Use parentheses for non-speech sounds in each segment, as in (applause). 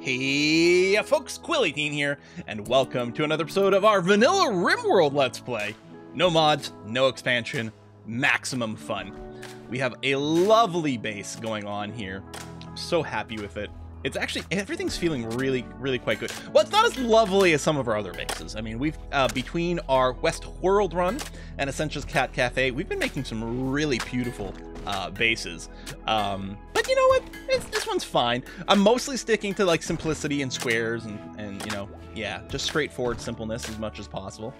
Hey folks, Quill18 here, and welcome to another episode of our Vanilla RimWorld Let's Play. No mods, no expansion, maximum fun. We have a lovely base going on here. I'm so happy with it. It's actually, everything's feeling really, really quite good. Well, it's not as lovely as some of our other bases. I mean, we've, uh, between our West World run and Essentials Cat Cafe, we've been making some really beautiful uh, bases. Um, you know what? This one's fine. I'm mostly sticking to like simplicity and squares and, and you know, yeah, just straightforward simpleness as much as possible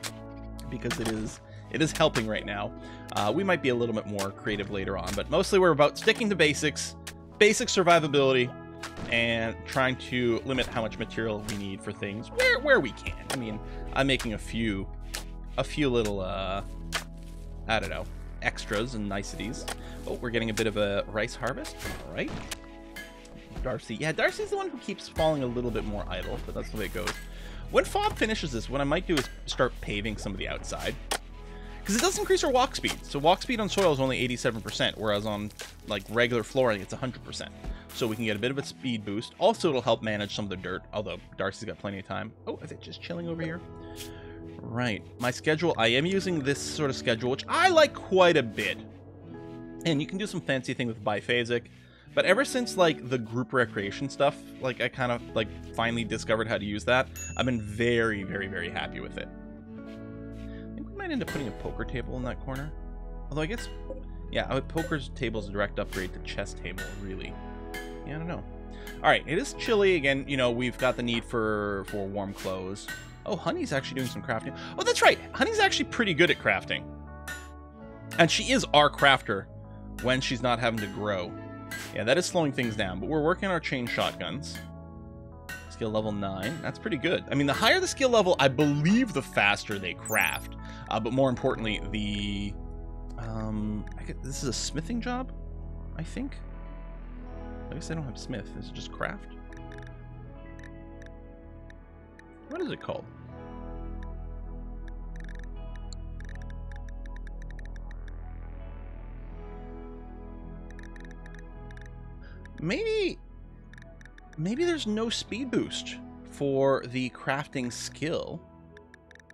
because it is it is helping right now. Uh, we might be a little bit more creative later on, but mostly we're about sticking to basics, basic survivability, and trying to limit how much material we need for things where where we can. I mean, I'm making a few a few little uh I don't know, extras and niceties. Oh, we're getting a bit of a rice harvest. All right. Darcy. Yeah, Darcy's the one who keeps falling a little bit more idle, but that's the way it goes. When Fob finishes this, what I might do is start paving some of the outside. Because it does increase our walk speed. So walk speed on soil is only 87%, whereas on like regular flooring, it's 100%. So we can get a bit of a speed boost. Also, it'll help manage some of the dirt, although Darcy's got plenty of time. Oh, is it just chilling over here? Right. My schedule, I am using this sort of schedule, which I like quite a bit. And you can do some fancy thing with biphasic. But ever since like the group recreation stuff, like I kind of like finally discovered how to use that, I've been very, very, very happy with it. I think we might end up putting a poker table in that corner. Although I guess, yeah, I a poker's table is a direct upgrade to chess table, really. Yeah, I don't know. All right, it is chilly again. You know, we've got the need for for warm clothes. Oh, Honey's actually doing some crafting. Oh, that's right. Honey's actually pretty good at crafting. And she is our crafter when she's not having to grow. Yeah, that is slowing things down, but we're working on our chain shotguns. Skill level 9. That's pretty good. I mean, the higher the skill level, I believe the faster they craft. Uh, but more importantly, the... Um, get, this is a smithing job, I think? I guess I don't have smith. Is it just craft? What is it called? Maybe... Maybe there's no speed boost for the crafting skill.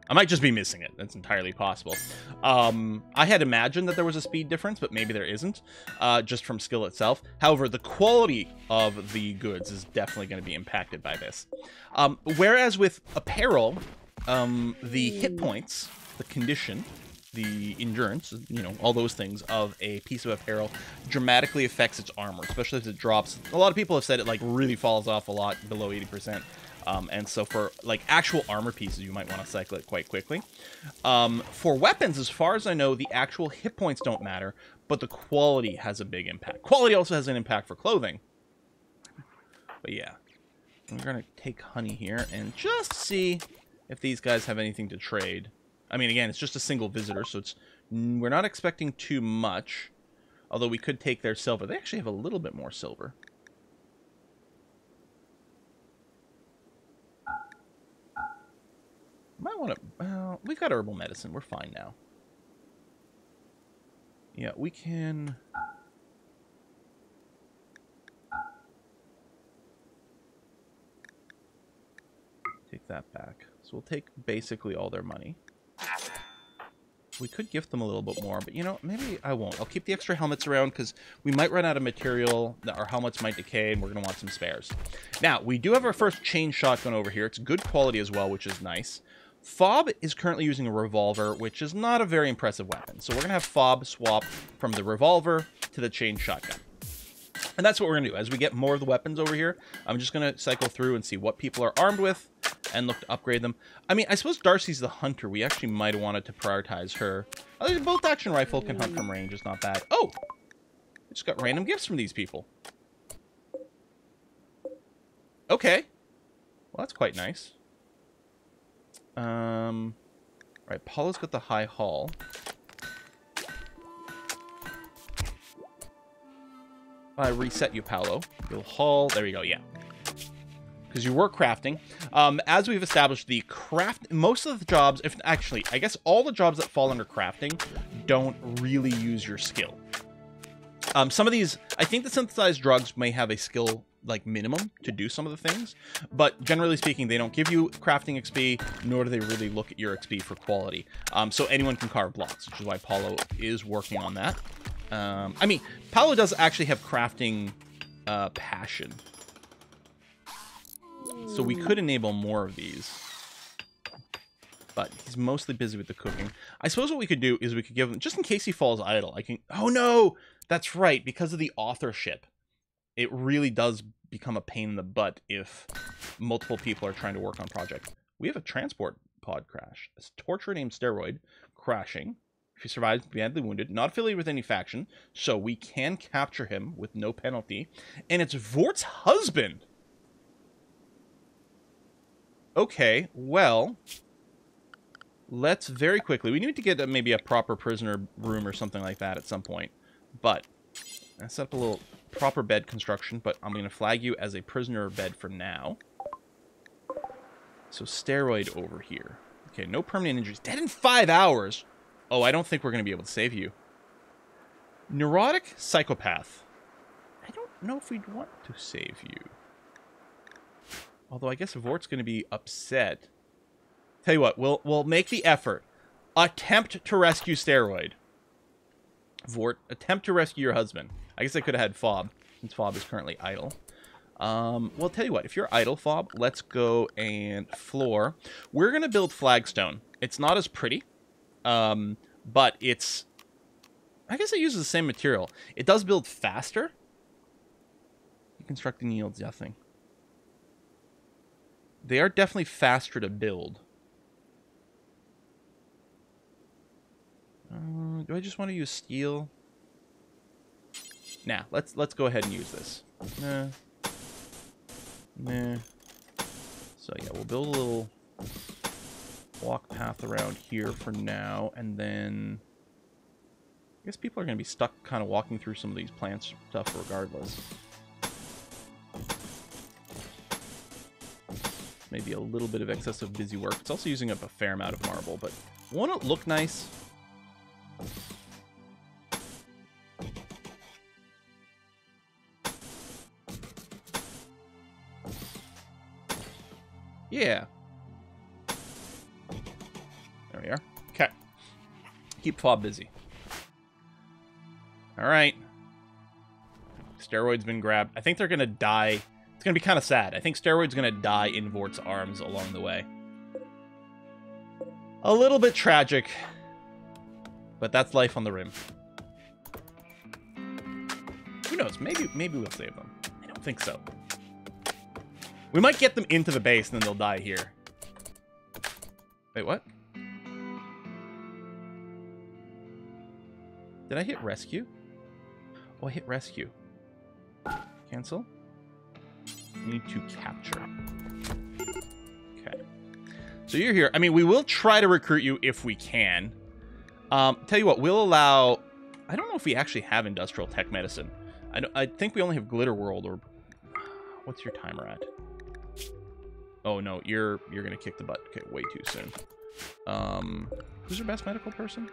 I might just be missing it. That's entirely possible. Um, I had imagined that there was a speed difference, but maybe there isn't, uh, just from skill itself. However, the quality of the goods is definitely going to be impacted by this. Um, whereas with apparel, um, the hit points, the condition, the endurance, you know, all those things of a piece of apparel dramatically affects its armor, especially as it drops. A lot of people have said it like really falls off a lot below 80%. Um, and so for like actual armor pieces, you might want to cycle it quite quickly. Um, for weapons, as far as I know, the actual hit points don't matter, but the quality has a big impact. Quality also has an impact for clothing. But yeah, we're going to take honey here and just see if these guys have anything to trade. I mean, again, it's just a single visitor, so it's we're not expecting too much. Although we could take their silver. They actually have a little bit more silver. Might want to... Well, we've got herbal medicine. We're fine now. Yeah, we can... Take that back. So we'll take basically all their money. We could gift them a little bit more, but you know, maybe I won't. I'll keep the extra helmets around because we might run out of material. Our helmets might decay, and we're going to want some spares. Now, we do have our first chain shotgun over here. It's good quality as well, which is nice. Fob is currently using a revolver, which is not a very impressive weapon. So we're going to have Fob swap from the revolver to the chain shotgun. And that's what we're to do. As we get more of the weapons over here, I'm just to cycle through and see what people are armed with and look to upgrade them. I mean, I suppose Darcy's the hunter. We actually might have wanted to prioritize her. Bolt action rifle can hunt from range. It's not bad. Oh! I just got random gifts from these people. Okay. Well, that's quite nice. Um, right, Paula's got the high haul. I reset you, Paolo. You'll haul. There you go. Yeah. Because you were crafting. Um, as we've established, the craft... Most of the jobs... if Actually, I guess all the jobs that fall under crafting don't really use your skill. Um, some of these... I think the synthesized drugs may have a skill like minimum to do some of the things. But generally speaking, they don't give you crafting XP, nor do they really look at your XP for quality. Um, so anyone can carve blocks, which is why Paolo is working on that. Um, I mean, Paolo does actually have crafting uh, passion. So we could enable more of these. But he's mostly busy with the cooking. I suppose what we could do is we could give him, just in case he falls idle, I can, oh no, that's right, because of the authorship. It really does become a pain in the butt if multiple people are trying to work on project. We have a transport pod crash. A torturer named Steroid crashing. If he survives, badly wounded, not affiliated with any faction, so we can capture him with no penalty. And it's Vort's husband. Okay, well, let's very quickly. We need to get a, maybe a proper prisoner room or something like that at some point. But I set up a little proper bed construction, but I'm going to flag you as a prisoner bed for now. So steroid over here. Okay, no permanent injuries. Dead in five hours. Oh, I don't think we're going to be able to save you. Neurotic psychopath. I don't know if we'd want to save you. Although I guess Vort's going to be upset. Tell you what, we'll we'll make the effort. Attempt to rescue Steroid. Vort, attempt to rescue your husband. I guess I could have had Fob, since Fob is currently idle. Um, well, tell you what, if you're idle, Fob, let's go and floor. We're going to build flagstone. It's not as pretty, um, but it's... I guess it uses the same material. It does build faster. Constructing yields nothing. They are definitely faster to build. Uh, do I just want to use steel? Nah, let's let's go ahead and use this. Nah. Nah. So yeah, we'll build a little walk path around here for now, and then I guess people are going to be stuck kind of walking through some of these plants stuff regardless. Maybe a little bit of excessive busy work. It's also using up a fair amount of marble, but won't it look nice? Yeah. Keep Fob busy. Alright. Steroid's been grabbed. I think they're going to die. It's going to be kind of sad. I think Steroid's going to die in Vort's arms along the way. A little bit tragic. But that's life on the rim. Who knows? Maybe maybe we'll save them. I don't think so. We might get them into the base and then they'll die here. Wait, what? Did I hit rescue? Oh, I hit rescue. Cancel. Need to capture. Okay. So you're here. I mean, we will try to recruit you if we can. Um, tell you what, we'll allow... I don't know if we actually have industrial tech medicine. I, I think we only have Glitter World or... What's your timer at? Oh, no, you're you're going to kick the butt okay, way too soon. Um, who's your best medical person?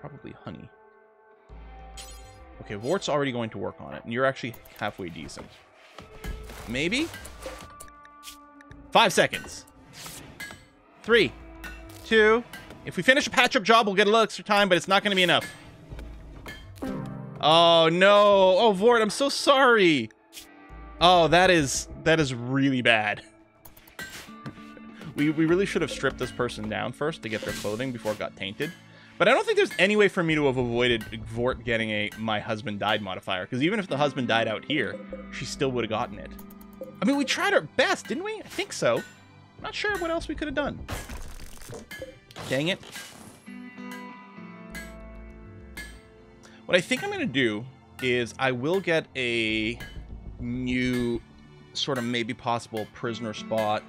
Probably Honey. Okay, Vort's already going to work on it, and you're actually halfway decent. Maybe? Five seconds. Three, two, if we finish a patch-up job, we'll get a little extra time, but it's not going to be enough. Oh, no. Oh, Vort, I'm so sorry. Oh, that is that is really bad. (laughs) we, we really should have stripped this person down first to get their clothing before it got tainted. But I don't think there's any way for me to have avoided Vort getting a my husband died modifier, because even if the husband died out here, she still would have gotten it. I mean, we tried our best, didn't we? I think so. I'm not sure what else we could have done. Dang it. What I think I'm going to do is I will get a new sort of maybe possible prisoner spot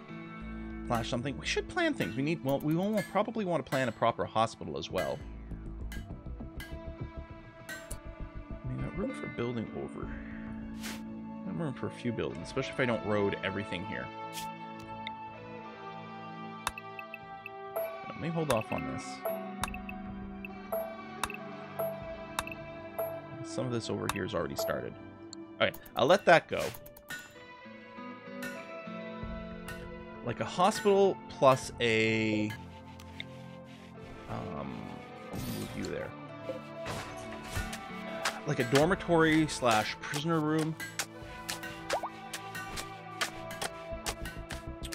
something. We should plan things. We need, well, we will probably want to plan a proper hospital as well. I mean, room for building over. Got room for a few buildings, especially if I don't road everything here. Let me hold off on this. Some of this over here is already started. Okay, I'll let that go. Like a hospital plus a um I'll move you there? Like a dormitory slash prisoner room.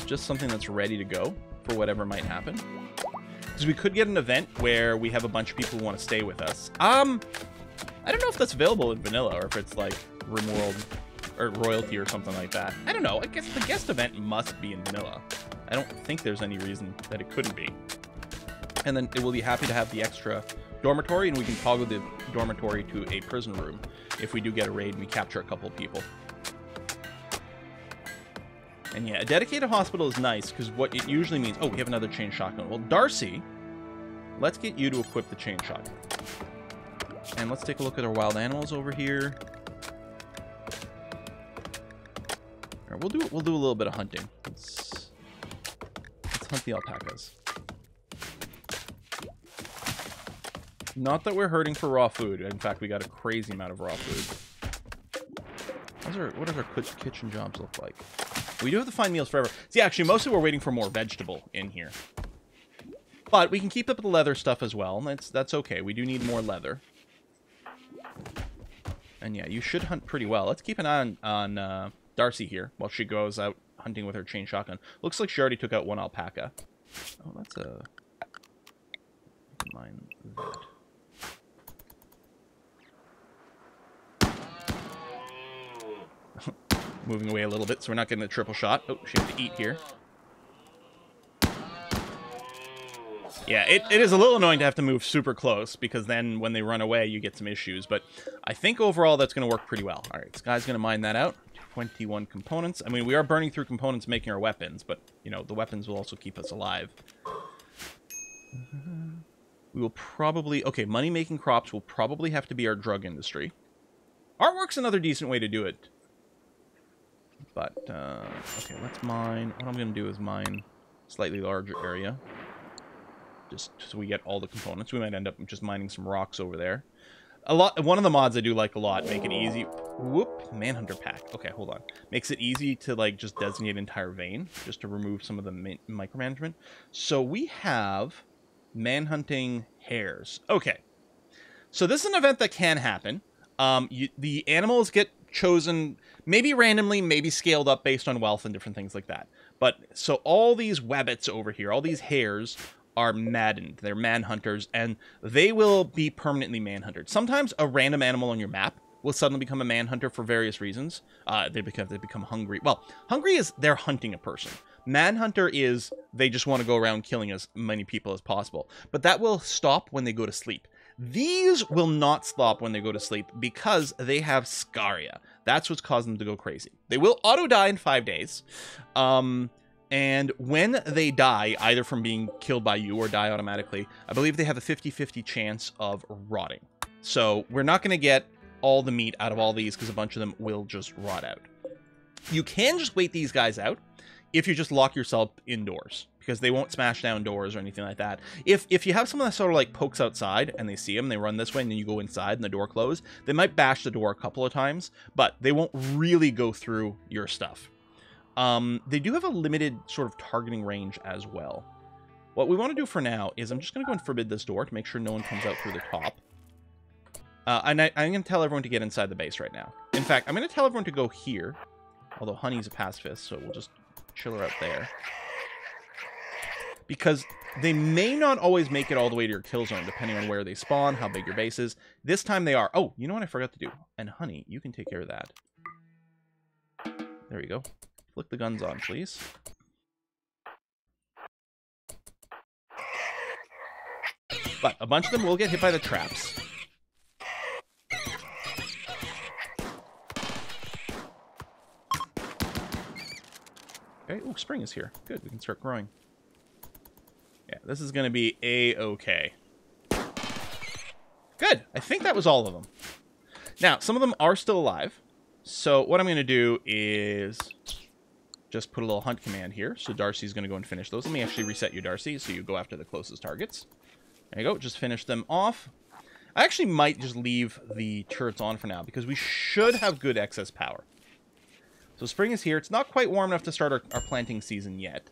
Just something that's ready to go for whatever might happen. Because we could get an event where we have a bunch of people who want to stay with us. Um I don't know if that's available in vanilla or if it's like RimWorld or royalty or something like that. I don't know. I guess the guest event must be in vanilla. I don't think there's any reason that it couldn't be. And then it will be happy to have the extra dormitory, and we can toggle the dormitory to a prison room if we do get a raid and we capture a couple people. And yeah, a dedicated hospital is nice because what it usually means... Oh, we have another chain shotgun. Well, Darcy, let's get you to equip the chain shotgun. And let's take a look at our wild animals over here. Right, we'll do we'll do a little bit of hunting. Let's let's hunt the alpacas. Not that we're hurting for raw food. In fact, we got a crazy amount of raw food. What does our kitchen jobs look like? We do have to find meals forever. See, actually, mostly we're waiting for more vegetable in here. But we can keep up the leather stuff as well. That's that's okay. We do need more leather. And yeah, you should hunt pretty well. Let's keep an eye on, on uh, Darcy here while she goes out hunting with her chain shotgun. Looks like she already took out one alpaca. Oh, that's a... Mind that. (laughs) Moving away a little bit so we're not getting a triple shot. Oh, she has to eat here. Yeah, it, it is a little annoying to have to move super close because then when they run away, you get some issues. But I think overall that's going to work pretty well. All right, this guy's going to mine that out. 21 components. I mean, we are burning through components making our weapons, but, you know, the weapons will also keep us alive. We will probably... Okay, money-making crops will probably have to be our drug industry. Artwork's another decent way to do it. But, uh, okay, let's mine. What I'm going to do is mine slightly larger area just so we get all the components. We might end up just mining some rocks over there. A lot. One of the mods I do like a lot, make it easy. Whoop, Manhunter pack. Okay, hold on. Makes it easy to like just designate entire vein, just to remove some of the micromanagement. So we have manhunting hares. Okay, so this is an event that can happen. Um, you, the animals get chosen maybe randomly, maybe scaled up based on wealth and different things like that. But so all these webbits over here, all these hares are maddened. They're manhunters, and they will be permanently manhunted. Sometimes a random animal on your map will suddenly become a manhunter for various reasons. Uh, they become they become hungry. Well, hungry is they're hunting a person. Manhunter is they just want to go around killing as many people as possible. But that will stop when they go to sleep. These will not stop when they go to sleep because they have Scaria. That's what's causing them to go crazy. They will auto die in five days. Um, and when they die, either from being killed by you or die automatically, I believe they have a 50-50 chance of rotting. So we're not going to get all the meat out of all these because a bunch of them will just rot out. You can just wait these guys out if you just lock yourself indoors because they won't smash down doors or anything like that. If if you have someone that sort of like pokes outside and they see them, they run this way and then you go inside and the door closed, they might bash the door a couple of times, but they won't really go through your stuff. Um, they do have a limited sort of targeting range as well. What we want to do for now is I'm just going to go and forbid this door to make sure no one comes out through the top. Uh, and I, am going to tell everyone to get inside the base right now. In fact, I'm going to tell everyone to go here. Although Honey's a pacifist, so we'll just chill her out there. Because they may not always make it all the way to your kill zone, depending on where they spawn, how big your base is. This time they are. Oh, you know what I forgot to do? And Honey, you can take care of that. There you go. Flick the guns on, please. But a bunch of them will get hit by the traps. Okay, oh, spring is here. Good, we can start growing. Yeah, this is going to be A-okay. Good, I think that was all of them. Now, some of them are still alive. So what I'm going to do is just put a little hunt command here. So Darcy's going to go and finish those. Let me actually reset you, Darcy, so you go after the closest targets. There you go. Just finish them off. I actually might just leave the turrets on for now because we should have good excess power. So spring is here. It's not quite warm enough to start our, our planting season yet.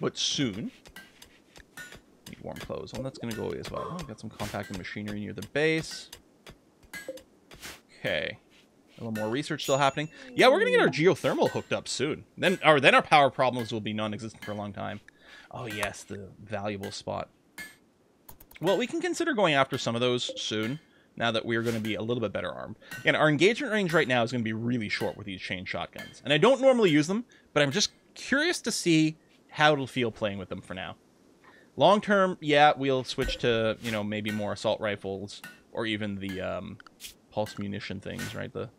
but soon. Need warm clothes. Well, that's going to go away as well. Oh, got some compacted machinery near the base. Okay. A little more research still happening. Yeah, we're gonna get our geothermal hooked up soon. Then, or then our power problems will be non-existent for a long time. Oh yes, the valuable spot. Well, we can consider going after some of those soon. Now that we're going to be a little bit better armed. And our engagement range right now is going to be really short with these chain shotguns. And I don't normally use them, but I'm just curious to see how it'll feel playing with them for now. Long term, yeah, we'll switch to, you know, maybe more assault rifles or even the um, pulse munition things, right? The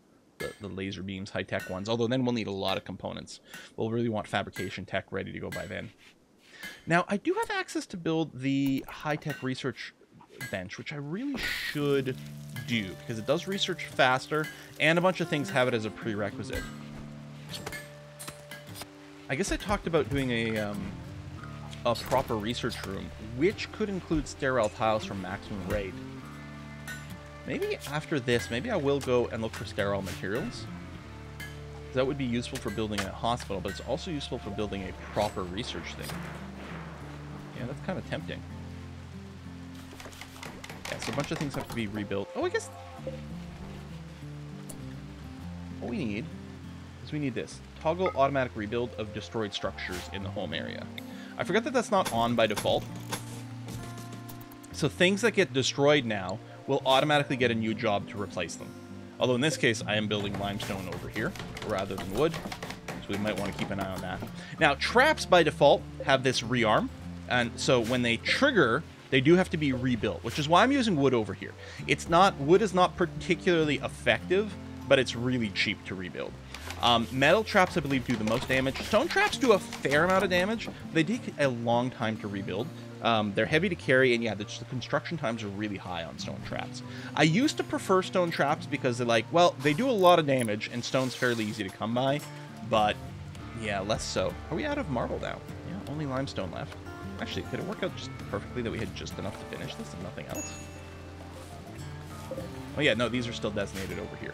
the, the laser beams, high-tech ones. Although then we'll need a lot of components. We'll really want fabrication tech ready to go by then. Now, I do have access to build the high-tech research bench, which I really should do, because it does research faster, and a bunch of things have it as a prerequisite. I guess I talked about doing a, um, a proper research room, which could include sterile tiles for maximum rate. Maybe after this, maybe I will go and look for sterile materials. That would be useful for building a hospital, but it's also useful for building a proper research thing. Yeah, that's kind of tempting. Yeah, so a bunch of things have to be rebuilt. Oh, I guess... What we need is we need this. Toggle automatic rebuild of destroyed structures in the home area. I forgot that that's not on by default. So things that get destroyed now will automatically get a new job to replace them. Although in this case, I am building limestone over here rather than wood, so we might want to keep an eye on that. Now, traps by default have this rearm, and so when they trigger, they do have to be rebuilt, which is why I'm using wood over here. It's not, wood is not particularly effective, but it's really cheap to rebuild. Um, metal traps, I believe, do the most damage. Stone traps do a fair amount of damage. They take a long time to rebuild. Um, they're heavy to carry, and yeah, the, the, construction times are really high on stone traps. I used to prefer stone traps because they're like, well, they do a lot of damage, and stone's fairly easy to come by, but yeah, less so. Are we out of marble now? Yeah, only limestone left. Actually, could it work out just perfectly that we had just enough to finish this and nothing else? Oh yeah, no, these are still designated over here.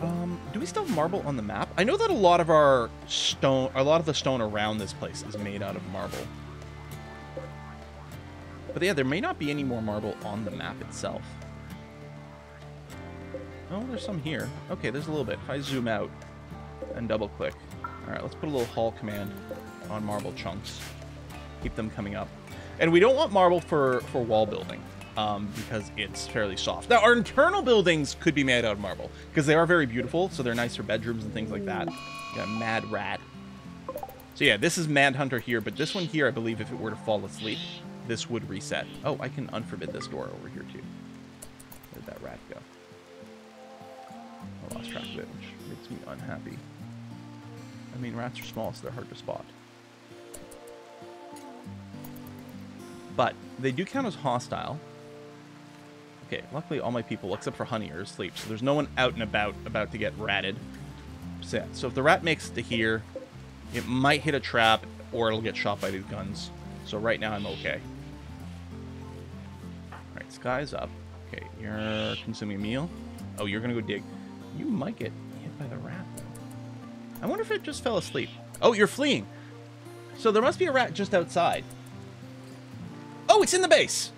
Um, do we still have marble on the map? I know that a lot of our stone, a lot of the stone around this place is made out of marble. But yeah, there may not be any more marble on the map itself. Oh, there's some here. Okay, there's a little bit. If I zoom out and double click. All right, let's put a little haul command on marble chunks. Keep them coming up. And we don't want marble for, for wall building um, because it's fairly soft. Now, our internal buildings could be made out of marble because they are very beautiful, so they're nice for bedrooms and things like that. Mad Rat. So yeah, this is Mad Hunter here, but this one here, I believe if it were to fall asleep, this would reset. Oh, I can unforbid this door over here too. Where'd that rat go? I lost track of it, which makes me unhappy. I mean, rats are small, so they're hard to spot. But they do count as hostile, Okay, luckily all my people, except for Honey, are asleep, so there's no one out and about about to get ratted. So, if the rat makes it to here, it might hit a trap, or it'll get shot by these guns. So right now I'm okay. Alright, sky's up. Okay, you're consuming a meal. Oh, you're gonna go dig. You might get hit by the rat. I wonder if it just fell asleep. Oh, you're fleeing. So there must be a rat just outside. Oh, it's in the base!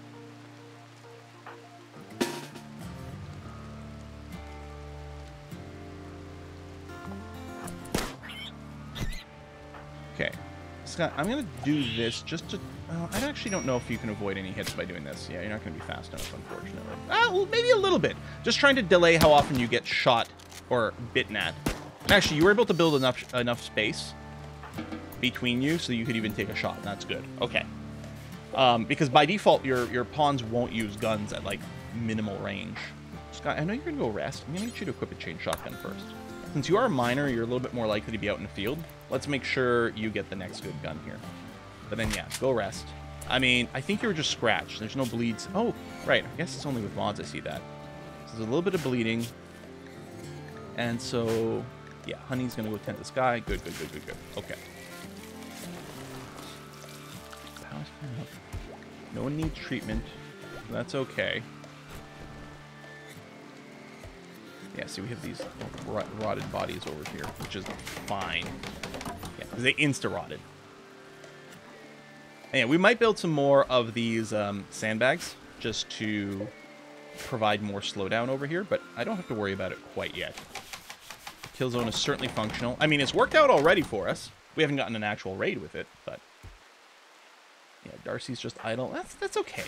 I'm going to do this just to... Well, I actually don't know if you can avoid any hits by doing this. Yeah, you're not going to be fast enough, unfortunately. Ah, well, maybe a little bit. Just trying to delay how often you get shot or bitten at. And actually, you were able to build enough enough space between you so you could even take a shot. That's good. Okay. Um, because by default, your, your pawns won't use guns at, like, minimal range. Scott, I know you're going to go rest. I'm going to get you to equip a chain shotgun first. Since you are a miner, you're a little bit more likely to be out in the field. Let's make sure you get the next good gun here. But then, yeah, go rest. I mean, I think you're just scratched. There's no bleeds. Oh, right. I guess it's only with mods I see that. So there's a little bit of bleeding. And so, yeah, Honey's going to go tent the sky. Good, good, good, good, good. Okay. No one needs treatment. That's okay. Yeah, see, we have these rotted bodies over here, which is fine. Yeah, they insta-rotted. Yeah, we might build some more of these um, sandbags just to provide more slowdown over here, but I don't have to worry about it quite yet. Kill zone is certainly functional. I mean, it's worked out already for us. We haven't gotten an actual raid with it, but... Yeah, Darcy's just idle. That's, that's okay.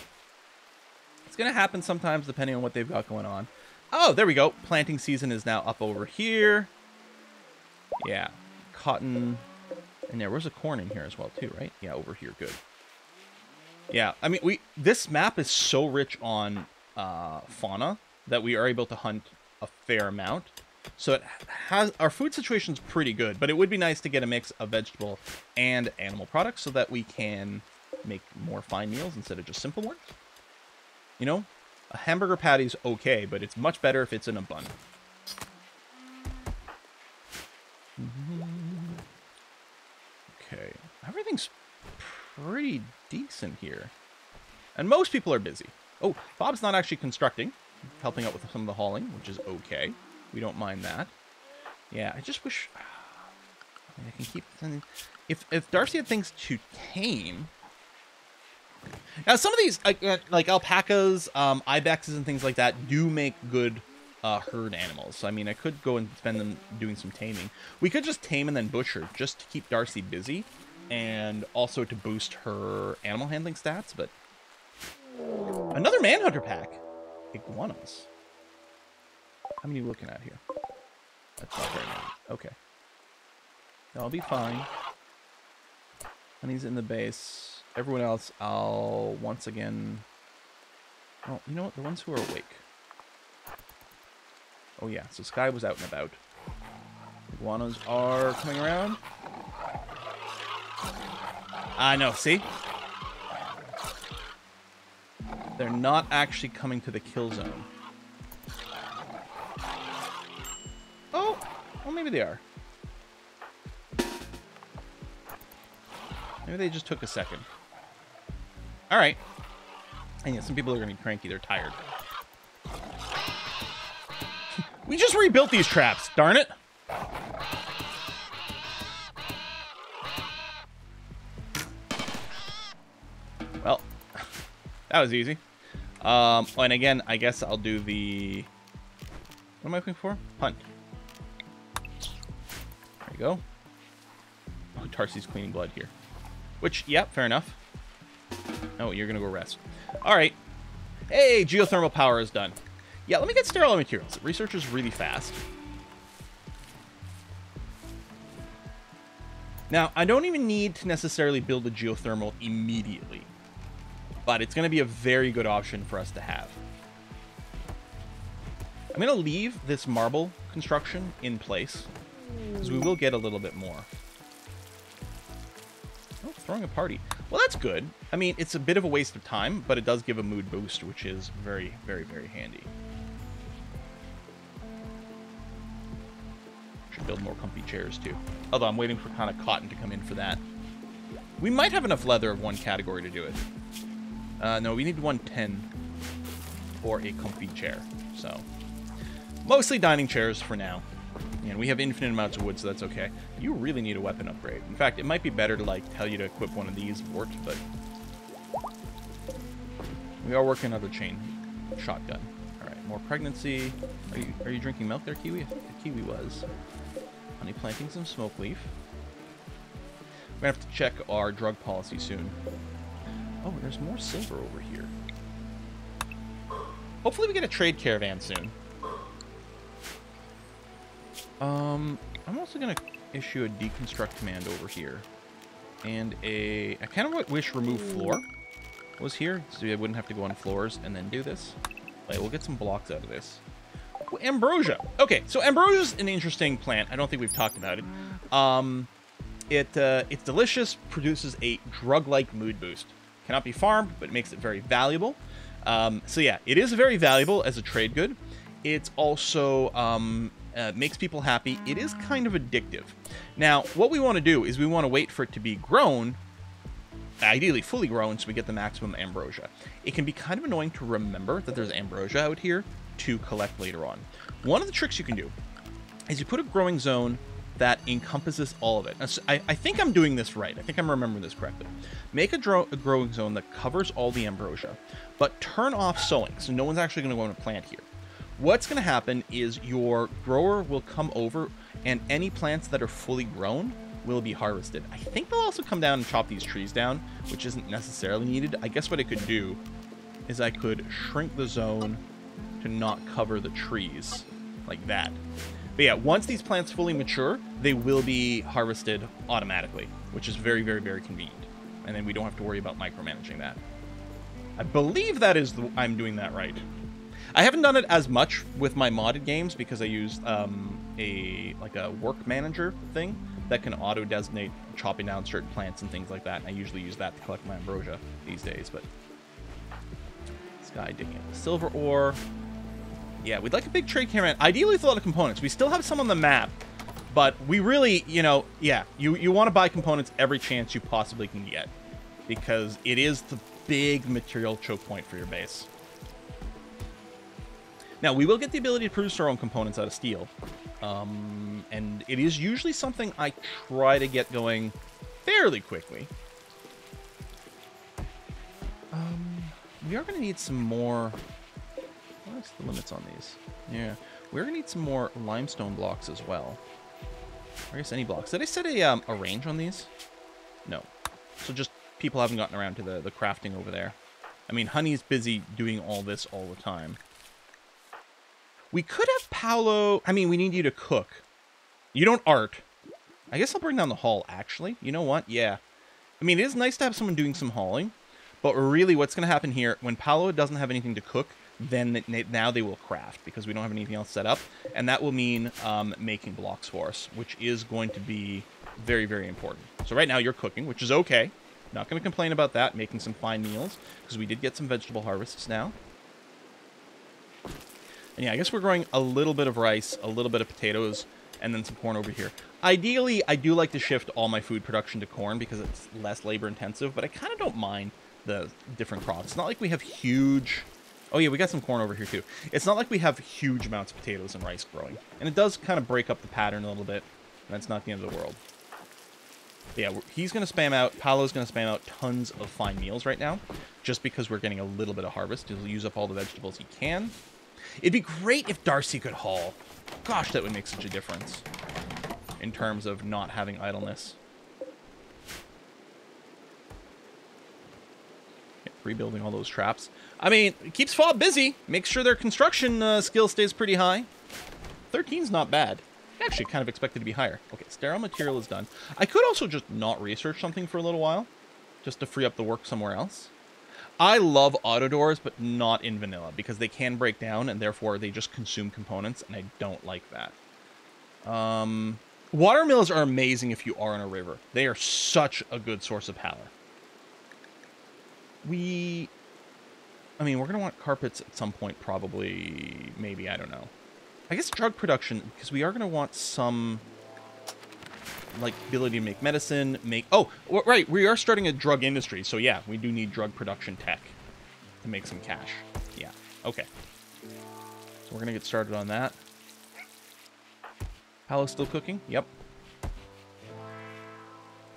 It's going to happen sometimes depending on what they've got going on. Oh, there we go. Planting season is now up over here. Yeah. Cotton. And there was a corn in here as well, too, right? Yeah, over here. Good. Yeah, I mean, we this map is so rich on uh, fauna that we are able to hunt a fair amount. So it has our food situation is pretty good, but it would be nice to get a mix of vegetable and animal products so that we can make more fine meals instead of just simple ones. You know, a hamburger patty's okay, but it's much better if it's in a bun. Okay, everything's pretty decent here. And most people are busy. Oh, Fob's not actually constructing, helping out with some of the hauling, which is okay. We don't mind that. Yeah, I just wish I, mean, I can keep. If if Darcy had things to tame. Now, some of these, like, uh, like alpacas, um, ibexes, and things like that, do make good uh, herd animals. So, I mean, I could go and spend them doing some taming. We could just tame and then butcher, just to keep Darcy busy and also to boost her animal handling stats, but another manhunter pack. Iguanas. How many are you looking at here? That's not very many. Okay. I'll be fine. Honey's in the base. Everyone else, I'll once again... Oh, you know what? The ones who are awake. Oh yeah, so Sky was out and about. Iguanas are coming around. I know, see? They're not actually coming to the kill zone. Oh, well maybe they are. Maybe they just took a second. Alright. And yeah, some people are going to be cranky. They're tired. (laughs) we just rebuilt these traps, darn it. Well, (laughs) that was easy. Um, oh, and again, I guess I'll do the... What am I looking for? Hunt. There you go. Oh, Darcy's cleaning blood here. Which, yep, fair enough. Oh, you're going to go rest. All right. Hey, geothermal power is done. Yeah, let me get sterile materials. Research is really fast. Now, I don't even need to necessarily build a geothermal immediately but it's going to be a very good option for us to have. I'm going to leave this marble construction in place, because we will get a little bit more. Oh, throwing a party. Well, that's good. I mean, it's a bit of a waste of time, but it does give a mood boost, which is very, very, very handy. Should build more comfy chairs, too. Although I'm waiting for kind of cotton to come in for that. We might have enough leather of one category to do it. Uh, no, we need 110 for a comfy chair. So, mostly dining chairs for now. And we have infinite amounts of wood, so that's okay. You really need a weapon upgrade. In fact, it might be better to, like, tell you to equip one of these Vort, but... We are working on the chain shotgun. Alright, more pregnancy. Are you, are you drinking milk there, Kiwi? The Kiwi was. Honey planting some smoke leaf. We're gonna have to check our drug policy soon. Oh, there's more silver over here. Hopefully we get a trade caravan soon. Um, I'm also going to issue a deconstruct command over here. And a... I kind of wish remove floor was here, so I wouldn't have to go on floors and then do this. Wait, we'll get some blocks out of this. Ambrosia. Okay, so Ambrosia's an interesting plant. I don't think we've talked about it. Um, it uh, It's delicious, produces a drug-like mood boost. Cannot be farmed, but it makes it very valuable. Um, so yeah, it is very valuable as a trade good. It's also um, uh, makes people happy. It is kind of addictive. Now, what we want to do is we want to wait for it to be grown, ideally fully grown, so we get the maximum ambrosia. It can be kind of annoying to remember that there's ambrosia out here to collect later on. One of the tricks you can do is you put a growing zone that encompasses all of it. I, I think I'm doing this right. I think I'm remembering this correctly. Make a, a growing zone that covers all the ambrosia, but turn off sowing, so no one's actually going to go and plant here. What's going to happen is your grower will come over, and any plants that are fully grown will be harvested. I think they'll also come down and chop these trees down, which isn't necessarily needed. I guess what I could do is I could shrink the zone to not cover the trees like that. But yeah, once these plants fully mature, they will be harvested automatically, which is very, very, very convenient. And then we don't have to worry about micromanaging that. I believe that is the, I'm doing that right. I haven't done it as much with my modded games because I use um, a like a work manager thing that can auto designate chopping down certain plants and things like that. And I usually use that to collect my ambrosia these days. But guy digging silver ore. Yeah, we'd like a big trade caravan. Ideally with a lot of components. We still have some on the map, but we really, you know, yeah, you, you want to buy components every chance you possibly can get because it is the big material choke point for your base. Now, we will get the ability to produce our own components out of steel. Um, and it is usually something I try to get going fairly quickly. Um, we are going to need some more What's the limits on these? Yeah. We're going to need some more limestone blocks as well. I guess any blocks. Did I set a, um, a range on these? No. So just people haven't gotten around to the, the crafting over there. I mean, Honey's busy doing all this all the time. We could have Paolo... I mean, we need you to cook. You don't art. I guess I'll bring down the haul, actually. You know what? Yeah. I mean, it is nice to have someone doing some hauling. But really, what's going to happen here, when Paolo doesn't have anything to cook, then now they will craft because we don't have anything else set up. And that will mean um, making blocks for us, which is going to be very, very important. So right now you're cooking, which is okay. Not going to complain about that, making some fine meals, because we did get some vegetable harvests now. And yeah, I guess we're growing a little bit of rice, a little bit of potatoes, and then some corn over here. Ideally, I do like to shift all my food production to corn because it's less labor intensive, but I kind of don't mind the different crops. It's not like we have huge Oh yeah, we got some corn over here too. It's not like we have huge amounts of potatoes and rice growing. And it does kind of break up the pattern a little bit. That's not the end of the world. But yeah, he's going to spam out, Paolo's going to spam out tons of fine meals right now. Just because we're getting a little bit of harvest. He'll use up all the vegetables he can. It'd be great if Darcy could haul. Gosh, that would make such a difference. In terms of not having idleness. rebuilding all those traps. I mean, it keeps Fob busy. Makes sure their construction uh, skill stays pretty high. 13's not bad. Actually, kind of expected to be higher. Okay, sterile material is done. I could also just not research something for a little while, just to free up the work somewhere else. I love auto doors, but not in vanilla, because they can break down, and therefore they just consume components, and I don't like that. Um, water mills are amazing if you are in a river. They are such a good source of power we... I mean, we're going to want carpets at some point, probably, maybe, I don't know. I guess drug production, because we are going to want some, like, ability to make medicine, make... Oh, right, we are starting a drug industry, so yeah, we do need drug production tech to make some cash. Yeah, okay. So we're to get started on that. Paolo's still cooking? Yep.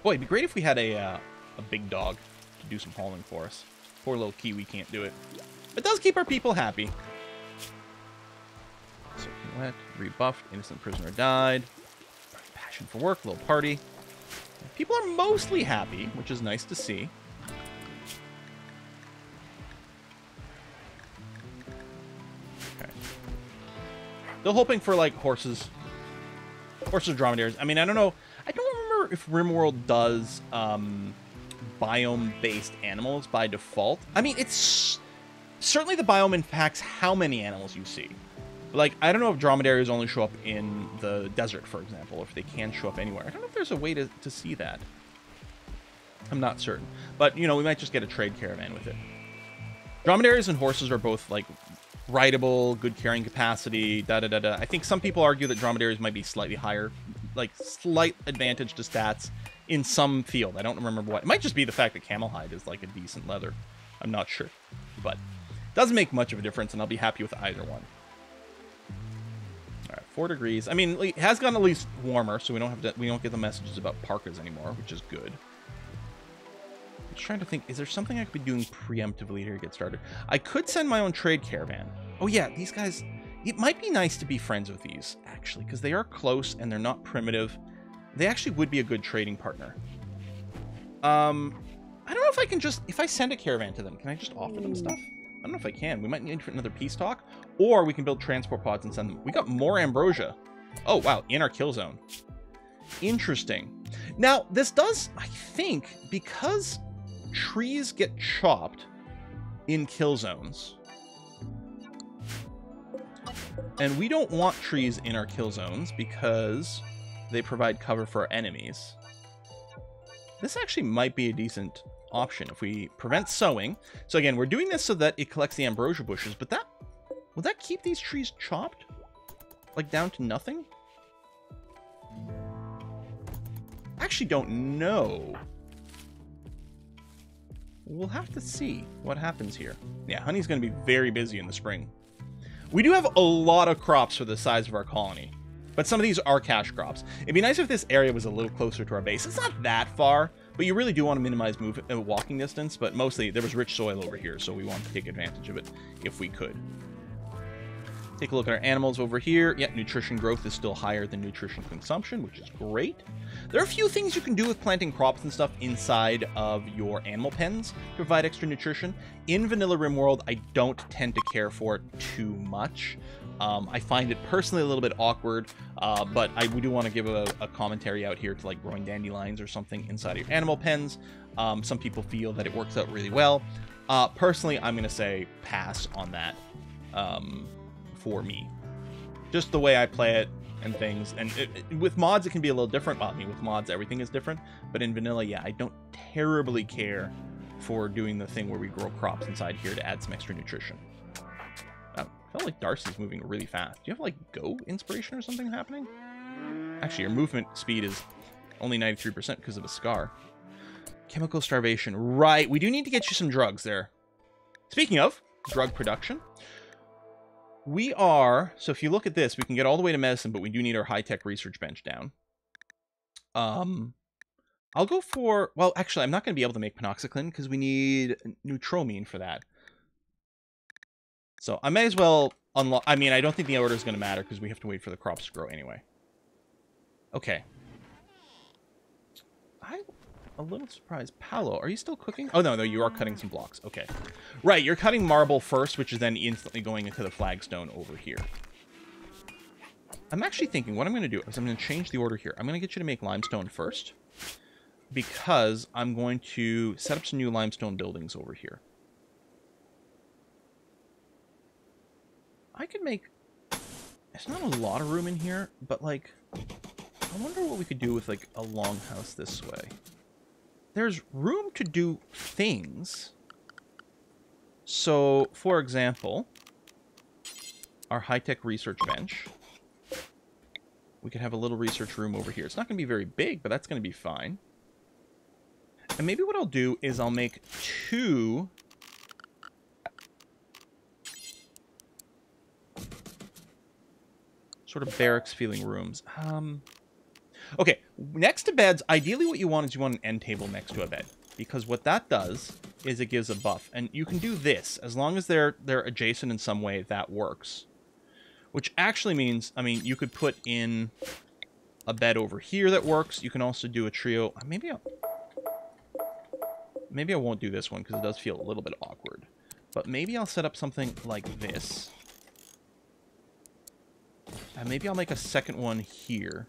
Boy, it'd be great if we had a, uh, a big dog to do some hauling for us. Poor little Kiwi can't do it. But does keep our people happy. Soaking wet, rebuffed, innocent prisoner died. For work, little party. People are mostly happy, which is nice to see. Okay. Still hoping for, like, horses. Horses or dromedaries. I mean, I don't know. I don't remember if RimWorld does, um, biome-based animals by default. I mean, it's certainly the biome impacts how many animals you see. Like, I don't know if dromedaries only show up in the desert, for example, or if they can show up anywhere. I don't know if there's a way to, to see that. I'm not certain. But, you know, we might just get a trade caravan with it. Dromedaries and horses are both, like, rideable, good carrying capacity, da-da-da-da. I think some people argue that dromedaries might be slightly higher, like, slight advantage to stats in some field. I don't remember what. It might just be the fact that camel hide is like a decent leather. I'm not sure. But doesn't make much of a difference, and I'll be happy with either one. All right, four degrees. I mean, it has gotten at least warmer, so we don't have to. We don't get the messages about parkas anymore, which is good. I'm trying to think. Is there something I could be doing preemptively here to get started? I could send my own trade caravan. Oh yeah, these guys. It might be nice to be friends with these actually, because they are close and they're not primitive. They actually would be a good trading partner. Um, I don't know if I can just if I send a caravan to them, can I just offer them stuff? I don't know if I can. We might need another peace talk, or we can build transport pods and send them. We got more ambrosia. Oh wow, in our kill zone. Interesting. Now this does, I think, because trees get chopped in kill zones. And we don't want trees in our kill zones because they provide cover for our enemies. This actually might be a decent option if we prevent sowing. So again, we're doing this so that it collects the ambrosia bushes, but that will that keep these trees chopped? Like down to nothing? Actually don't know. We'll have to see what happens here. Yeah, honey's going to be very busy in the spring. We do have a lot of crops for the size of our colony, but some of these are cash crops. It'd be nice if this area was a little closer to our base. It's not that far, but you really do want to minimize move uh, walking distance, but mostly there was rich soil over here, so we want to take advantage of it if we could. Take a look at our animals over here. Yeah, nutrition growth is still higher than nutrition consumption, which is great. There are a few things you can do with planting crops and stuff inside of your animal pens to provide extra nutrition. In Vanilla RimWorld, I don't tend to care for it too much. Um, I find it personally a little bit awkward, uh, but I do want to give a, a, commentary out here to like growing dandelions or something inside of your animal pens. Um, some people feel that it works out really well. Uh, personally, I'm going to say pass on that. Um, for me. Just the way I play it and things. And it, it, with mods, it can be a little different. Well, I mean, with mods, everything is different. But in vanilla, yeah, I don't terribly care for doing the thing where we grow crops inside here to add some extra nutrition. I felt like Darcy's moving really fast. Do you have, like, go inspiration or something happening? Actually, your movement speed is only 93% because of a scar. Chemical starvation. Right, we do need to get you some drugs there. Speaking of drug production, we are, so if you look at this, we can get all the way to medicine, but we do need our high-tech research bench down. Um, I'll go for, well, actually, I'm not going to be able to make penoxycyline because we need neutroamine for that. So I may as well unlock, I mean, I don't think the order is going to matter because we have to wait for the crops to grow anyway. Okay. I a little surprised. Paolo, are you still cooking? Oh, no, no, you are cutting some blocks. Okay. Right, you're cutting marble first, which is then instantly going into the flagstone over here. I'm actually thinking what I'm going to do is I'm going to change the order here. I'm going to get you to make limestone first because I'm going to set up some new limestone buildings over here. I could make... There's not a lot of room in here, but, like, I wonder what we could do with, like, a longhouse this way there's room to do things. So, for example, our high-tech research bench. We could have a little research room over here. It's not going to be very big, but that's going to be fine. And maybe what I'll do is I'll make two... sort of barracks-feeling rooms. Um, Okay, next to beds, ideally what you want is you want an end table next to a bed. Because what that does is it gives a buff. And you can do this. As long as they're they're adjacent in some way, that works. Which actually means, I mean, you could put in a bed over here that works. You can also do a trio. Uh, maybe I'll... Maybe I won't do this one because it does feel a little bit awkward. But maybe I'll set up something like this. And maybe I'll make a second one here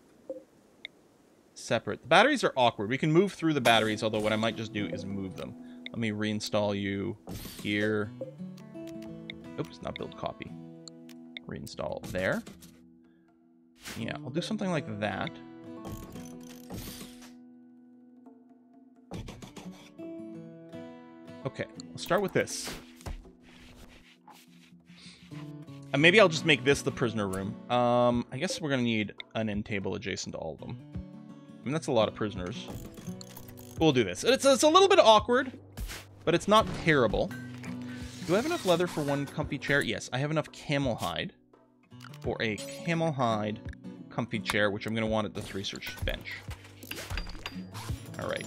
separate. The batteries are awkward. We can move through the batteries, although what I might just do is move them. Let me reinstall you here. Oops, not build copy. Reinstall there. Yeah, I'll do something like that. Okay, let's start with this. And maybe I'll just make this the prisoner room. Um, I guess we're going to need an end table adjacent to all of them. I mean, that's a lot of prisoners. We'll do this. It's, it's a little bit awkward, but it's not terrible. Do I have enough leather for one comfy chair? Yes, I have enough camel hide. for a camel hide comfy chair, which I'm going to want at this research bench. All right.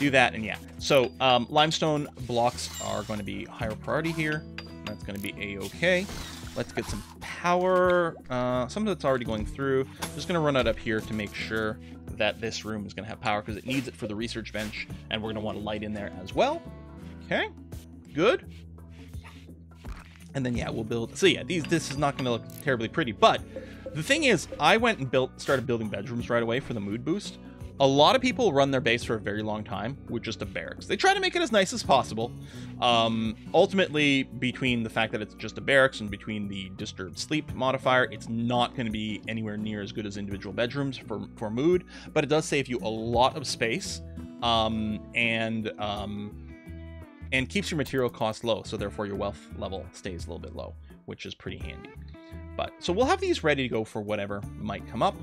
Do that, and yeah. So um, limestone blocks are going to be higher priority here. That's going to be a-okay. Let's get some power. Uh, some of it's already going through. Just going to run it up here to make sure that this room is going to have power because it needs it for the research bench, and we're going to want a light in there as well. Okay, good. And then, yeah, we'll build... So, yeah, these this is not going to look terribly pretty, but the thing is, I went and built started building bedrooms right away for the mood boost. A lot of people run their base for a very long time with just a barracks. They try to make it as nice as possible. Um, ultimately, between the fact that it's just a barracks and between the disturbed sleep modifier, it's not going to be anywhere near as good as individual bedrooms for, for mood, but it does save you a lot of space um, and um, and keeps your material cost low, so therefore your wealth level stays a little bit low, which is pretty handy. But so we'll have these ready to go for whatever might come up.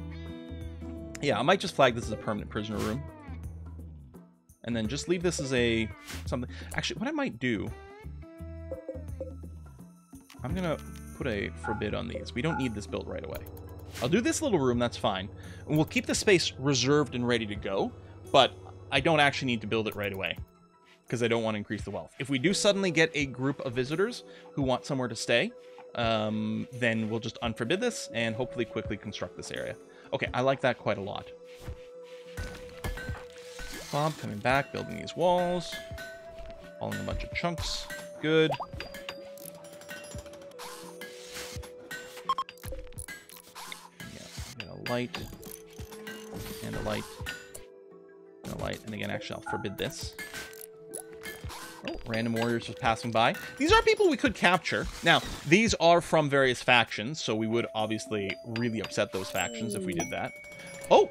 Yeah, I might just flag this as a permanent prisoner room. And then just leave this as a something. Actually, what I might do, I'm gonna put a forbid on these. We don't need this built right away. I'll do this little room, that's fine. And we'll keep the space reserved and ready to go, but I don't actually need to build it right away because I don't want to increase the wealth. If we do suddenly get a group of visitors who want somewhere to stay, um, then we'll just unforbid this and hopefully quickly construct this area. Okay, I like that quite a lot. Bob coming back, building these walls. Hauling a bunch of chunks. Good. Yeah, a light. And a light. And a light. And again, actually, I'll forbid this. Oh, random warriors just passing by. These are people we could capture. Now, these are from various factions, so we would obviously really upset those factions if we did that. Oh!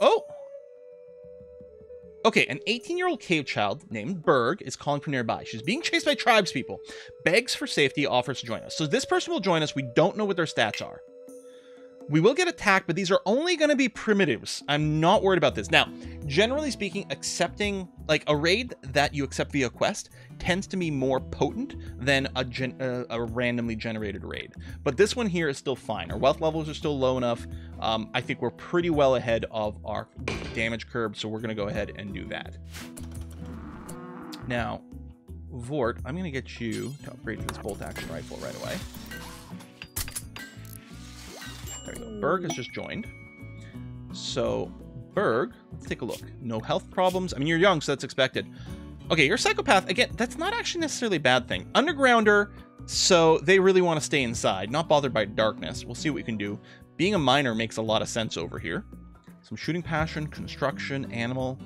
Oh! Okay, an 18-year-old cave child named Berg is calling from nearby. She's being chased by tribespeople. Begs for safety, offers to join us. So this person will join us. We don't know what their stats are. We will get attacked, but these are only going to be primitives. I'm not worried about this. Now, generally speaking, accepting, like, a raid that you accept via quest tends to be more potent than a, gen uh, a randomly generated raid. But this one here is still fine. Our wealth levels are still low enough. Um, I think we're pretty well ahead of our damage curve, so we're going to go ahead and do that. Now, Vort, I'm going to get you to upgrade this bolt action rifle right away. There we go. Berg has just joined. So, Berg, let's take a look. No health problems. I mean, you're young, so that's expected. Okay, you're psychopath. Again, that's not actually necessarily a bad thing. Undergrounder, so they really want to stay inside, not bothered by darkness. We'll see what we can do. Being a miner makes a lot of sense over here. Some shooting passion, construction, animal.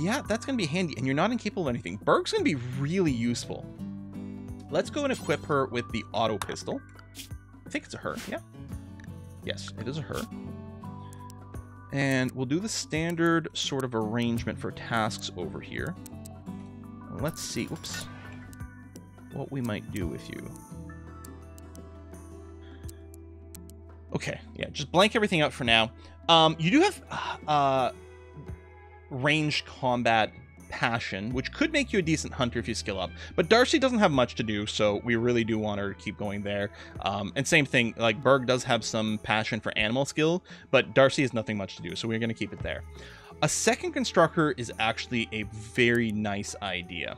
Yeah, that's going to be handy, and you're not incapable of anything. Berg's going to be really useful. Let's go and equip her with the auto pistol. I think it's a her, yeah. Yes, it is a her. And we'll do the standard sort of arrangement for tasks over here. Let's see, whoops, what we might do with you. Okay, yeah, just blank everything out for now. Um, you do have uh, ranged combat passion, which could make you a decent hunter if you skill up. But Darcy doesn't have much to do, so we really do want her to keep going there. Um, and same thing, like Berg does have some passion for animal skill, but Darcy has nothing much to do, so we're going to keep it there. A second constructor is actually a very nice idea.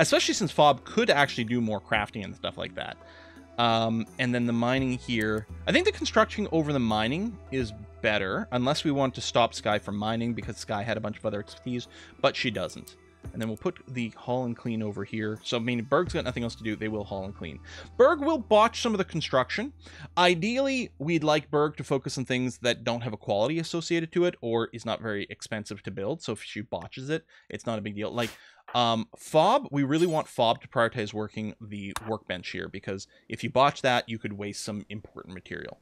Especially since Fob could actually do more crafting and stuff like that. Um, and then the mining here. I think the construction over the mining is better, unless we want to stop Sky from mining because Sky had a bunch of other expertise, but she doesn't. And then we'll put the haul and clean over here. So, I mean, Berg's got nothing else to do. They will haul and clean. Berg will botch some of the construction. Ideally, we'd like Berg to focus on things that don't have a quality associated to it or is not very expensive to build. So if she botches it, it's not a big deal. Like, um, Fob, we really want Fob to prioritize working the workbench here because if you botch that, you could waste some important material.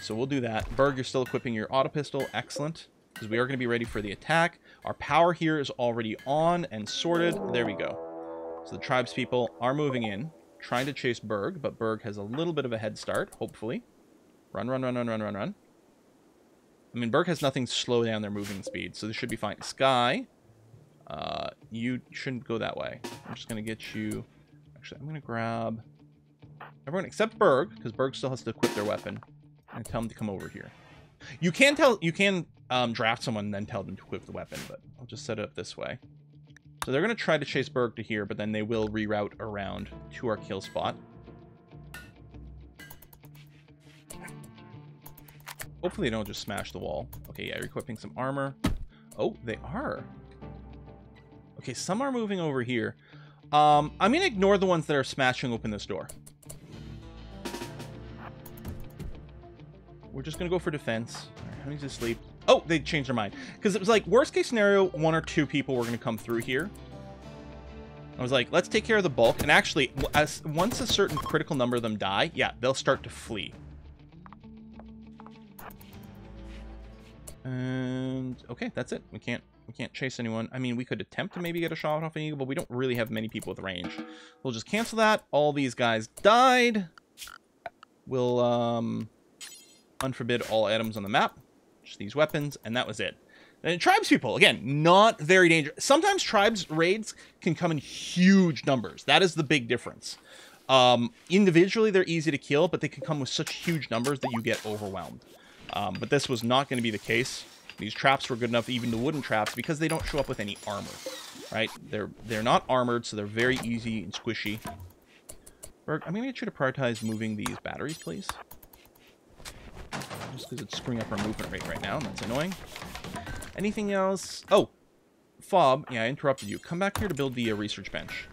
So we'll do that. Berg, you're still equipping your auto pistol. Excellent. Because we are going to be ready for the attack. Our power here is already on and sorted. There we go. So the tribes people are moving in, trying to chase Berg, but Berg has a little bit of a head start, hopefully. Run, run, run, run, run, run, run. I mean, Berg has nothing to slow down their moving speed, so this should be fine. Sky, uh, you shouldn't go that way. I'm just going to get you Actually, I'm going to grab everyone except Berg, because Berg still has to equip their weapon, and tell them to come over here. You can tell, you can um, draft someone and then tell them to equip the weapon, but I'll just set it up this way. So they're going to try to chase Berg to here, but then they will reroute around to our kill spot. Hopefully they don't just smash the wall. Okay, yeah, you're equipping some armor. Oh, they are. Okay, some are moving over here. Um, I'm going to ignore the ones that are smashing open this door. We're just going to go for defense. Right, needs to sleep. Oh, they changed their mind. Because it was like, worst case scenario, one or two people were going to come through here. I was like, let's take care of the bulk. And actually, as once a certain critical number of them die, yeah, they'll start to flee. And okay, that's it. We can't we can't chase anyone. I mean, we could attempt to maybe get a shot off an eagle, but we don't really have many people with range. We'll just cancel that. All these guys died. We'll um unforbid all items on the map. Just these weapons, and that was it. And tribes people, again, not very dangerous. Sometimes tribes raids can come in huge numbers. That is the big difference. Um, individually, they're easy to kill, but they can come with such huge numbers that you get overwhelmed. Um, but this was not going to be the case. These traps were good enough, even the wooden traps, because they don't show up with any armor, right? They're they're not armored, so they're very easy and squishy. Berg, I'm going to get you to prioritize moving these batteries, please. Just because it's screwing up our movement rate right now, and that's annoying. Anything else? Oh, Fob, yeah, I interrupted you. Come back here to build the uh, research bench.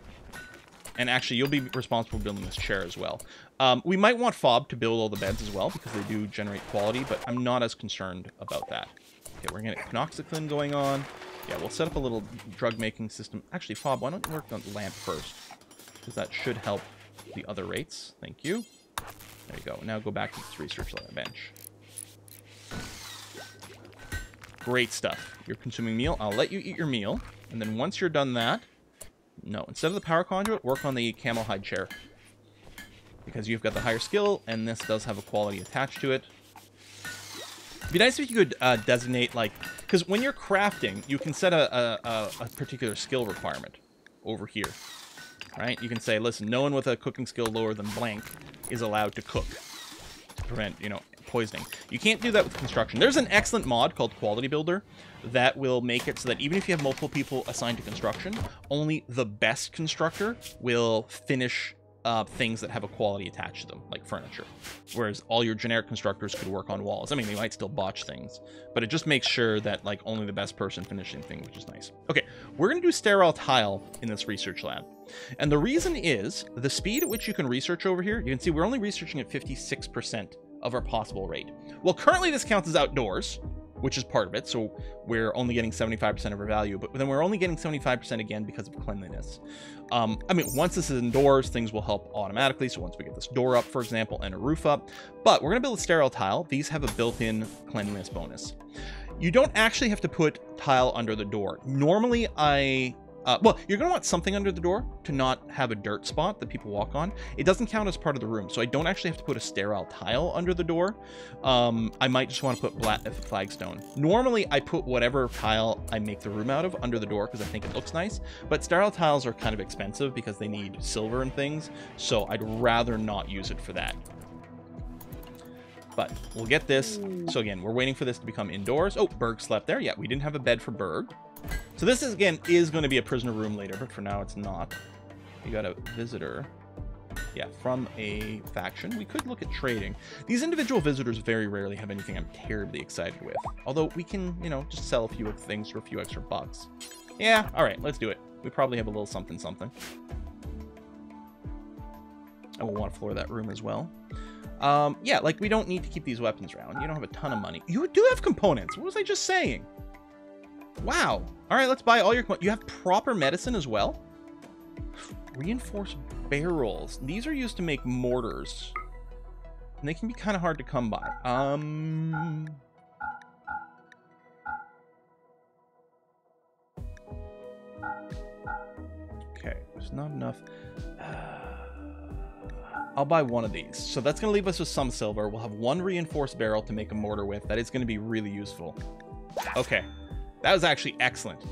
And actually, you'll be responsible for building this chair as well. Um, we might want Fob to build all the beds as well, because they do generate quality, but I'm not as concerned about that. Okay, we're going to get going on. Yeah, we'll set up a little drug-making system. Actually, Fob, why don't you work on the lamp first? Because that should help the other rates. Thank you. There you go. Now go back to this research bench. Great stuff. You're consuming meal. I'll let you eat your meal. And then once you're done that, no, instead of the power conduit, work on the camel hide chair. Because you've got the higher skill, and this does have a quality attached to it. It'd be nice if you could uh, designate, like... Because when you're crafting, you can set a, a, a particular skill requirement over here. Right? You can say, listen, no one with a cooking skill lower than blank is allowed to cook. To prevent, you know, poisoning. You can't do that with construction. There's an excellent mod called Quality Builder that will make it so that even if you have multiple people assigned to construction, only the best constructor will finish uh, things that have a quality attached to them, like furniture. Whereas all your generic constructors could work on walls. I mean, they might still botch things, but it just makes sure that like only the best person finishing things, which is nice. Okay, we're gonna do sterile tile in this research lab. And the reason is the speed at which you can research over here, you can see we're only researching at 56% of our possible rate. Well, currently this counts as outdoors, which is part of it. So we're only getting 75% of our value, but then we're only getting 75% again because of cleanliness. Um, I mean, once this is indoors, things will help automatically. So once we get this door up, for example, and a roof up, but we're gonna build a sterile tile. These have a built-in cleanliness bonus. You don't actually have to put tile under the door. Normally I uh, well, you're going to want something under the door to not have a dirt spot that people walk on. It doesn't count as part of the room, so I don't actually have to put a sterile tile under the door. Um, I might just want to put black flagstone. Normally, I put whatever tile I make the room out of under the door because I think it looks nice, but sterile tiles are kind of expensive because they need silver and things, so I'd rather not use it for that. But we'll get this. So again, we're waiting for this to become indoors. Oh, Berg slept there. Yeah, we didn't have a bed for Berg. So this is again is going to be a prisoner room later, but for now it's not. We got a visitor. Yeah, from a faction. We could look at trading. These individual visitors very rarely have anything I'm terribly excited with. Although we can, you know, just sell a few things for a few extra bucks. Yeah, all right, let's do it. We probably have a little something something. I will want to floor that room as well. Um, yeah, like we don't need to keep these weapons around. You don't have a ton of money. You do have components. What was I just saying? Wow. All right, let's buy all your... You have proper medicine as well? Reinforced barrels. These are used to make mortars. And they can be kind of hard to come by. Um... Okay, there's not enough. I'll buy one of these. So that's going to leave us with some silver. We'll have one reinforced barrel to make a mortar with. That is going to be really useful. Okay, that was actually excellent.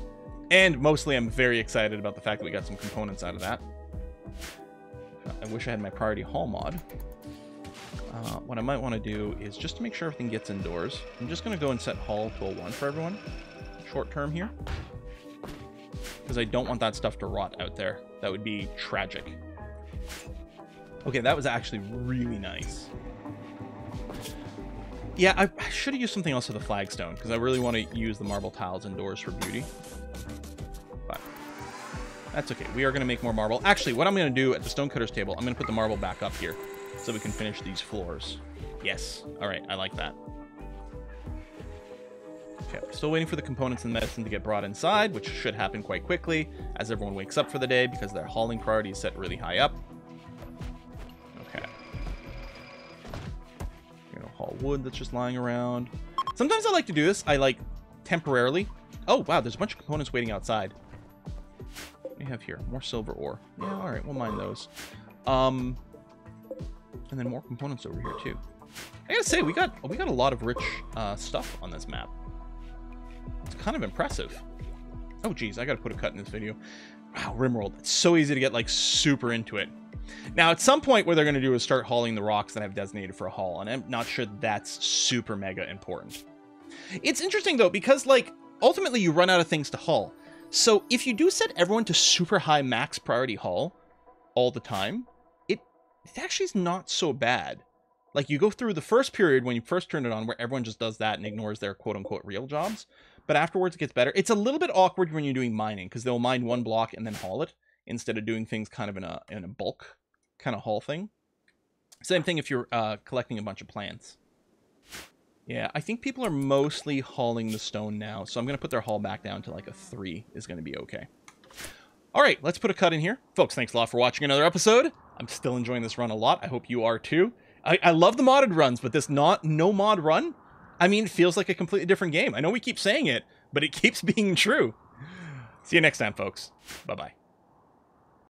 And mostly I'm very excited about the fact that we got some components out of that. I wish I had my priority haul mod. Uh, what I might want to do is just to make sure everything gets indoors. I'm just going to go and set haul to a 1 for everyone. Short term here. Because I don't want that stuff to rot out there. That would be tragic. Okay, that was actually really nice. Yeah, I, I should have used something else for the flagstone, because I really want to use the marble tiles indoors for beauty. But that's okay. We are going to make more marble. Actually, what I'm going to do at the stonecutter's table, I'm going to put the marble back up here so we can finish these floors. Yes. All right, I like that. Okay, still waiting for the components and medicine to get brought inside, which should happen quite quickly as everyone wakes up for the day because their hauling priority is set really high up. Wood that's just lying around. Sometimes I like to do this. I like temporarily. Oh, wow, there's a bunch of components waiting outside. What do we have here? More silver ore. Yeah, all right, we'll mine those. Um, and then more components over here too. I gotta say, we got we got a lot of rich uh, stuff on this map. It's kind of impressive. Oh geez, I gotta put a cut in this video. Wow, Rimworld. It's so easy to get like super into it. Now, at some point, what they're gonna do is start hauling the rocks that I've designated for a haul, and I'm not sure that's super mega important. It's interesting though, because like ultimately you run out of things to haul. So if you do set everyone to super high max priority haul all the time, it, it actually is not so bad. Like you go through the first period when you first turn it on where everyone just does that and ignores their quote unquote real jobs. But afterwards it gets better. It's a little bit awkward when you're doing mining because they'll mine one block and then haul it instead of doing things kind of in a in a bulk kind of haul thing. Same thing if you're uh, collecting a bunch of plants. Yeah, I think people are mostly hauling the stone now, so I'm going to put their haul back down to like a 3 is going to be okay. All right, let's put a cut in here. Folks, thanks a lot for watching another episode. I'm still enjoying this run a lot. I hope you are too. I, I love the modded runs, but this not no mod run, I mean, it feels like a completely different game. I know we keep saying it, but it (laughs) keeps being true. See you next time, folks. Bye-bye.